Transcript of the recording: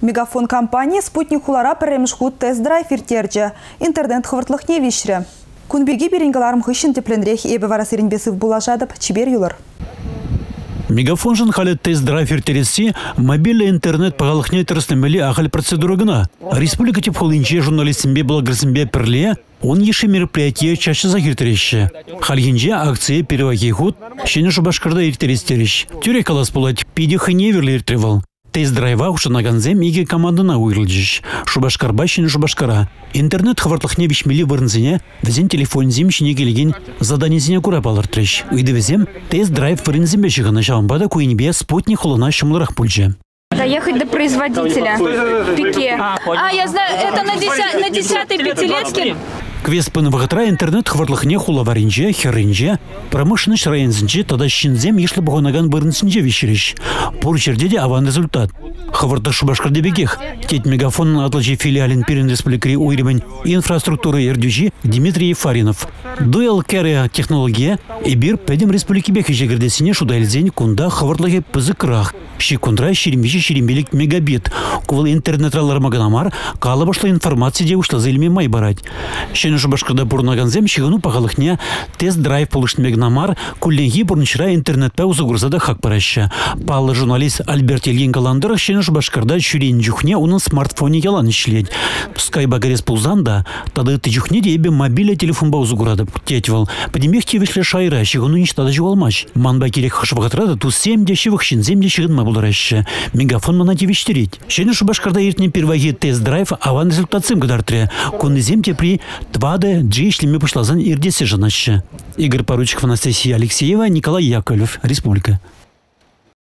Мегафон компания спутник хулара пірремшху тест-драйв иртерчі. Интернет хвыртлық не вишрі. Күнбеге беренгіларым хыщын теплендрех ебі варасырын бесів булашадып, чибер юлар. Мегафон халі тест-драйв иртересі мобильный интернет пағалықне тұрыстымелі ағыл процедура гына. Республика теп холынче журналистімбе благрысымбе пірле он еші мероприятие чаще загиртереші. Хальгенже акция переваги худ, шені жубашқырда иртерестереш. Тюре калас болать, пиде хыне. Тест-драйва ушынаганзем иге командына уйрылжыш. Шубашкарба шені шубашкара. Интернет хвартлықне бішмелі вырнзіне, візен телефонзем шіне келеген заданезіне күра балыртырыш. Үйді візем тест-драйв вырнзембе шығыны жауынбада көйінбе спутник холына шымлырақ пульжы. Доехать до производителя. Пике. А, я знаю, это на, деся... на 10 пятилетке. Квеспын вағытра интернет хварлықне хулаваринже, херінже, промышленность районзінже, тада шинзем ешлі бұғанаган бұрынсынже вешереш. Бұр жерде де аван результат. Хаварда шубашкарды бегех. Тет мегафон атлажи филиалин Пирин Республикри уйрымен инфраструктура ердюжи Дмитрий Фаринов. Дуэл кәрі технология, эбир пәдем республики бек жегірдесіне шудайлзен кунда хаварлаге пызықырақ. Шикундра ширимбеші ширимбелік мегабит. Кувал интернет-ралар маганамар, калы башла информация де ушла зелме май барать. Шені шубашкада бурнаганзем шигыну пағалықне тест-драйв полышын мегнамар, кулленги бурнышра интернетпа узугурзада хак бараща. Палы журналист Альберт Ельгин Галандыр шені шубашкарда шүрен жүхне оның смартфоне ялан ішлет. Пускай багарес пулзанда, тады ты жүхне дебе мобильный телефон ба узугурады тетвал. Подемехте вишле шайра, шигыну ниш тада жуалмаш. Манба керек хашвағатрада ту семде шивых шин земде шигын булараща. Мегафон мана девиштерить. Шені шубашкарда ертне перваги тест-драйв аван результатсым гадартре. Куны земте при тваде джишлеме пушлазан ирдесе жанаща. Игорь Поручиков, Анастасия Алексеева, Николай Яковлев, Республика.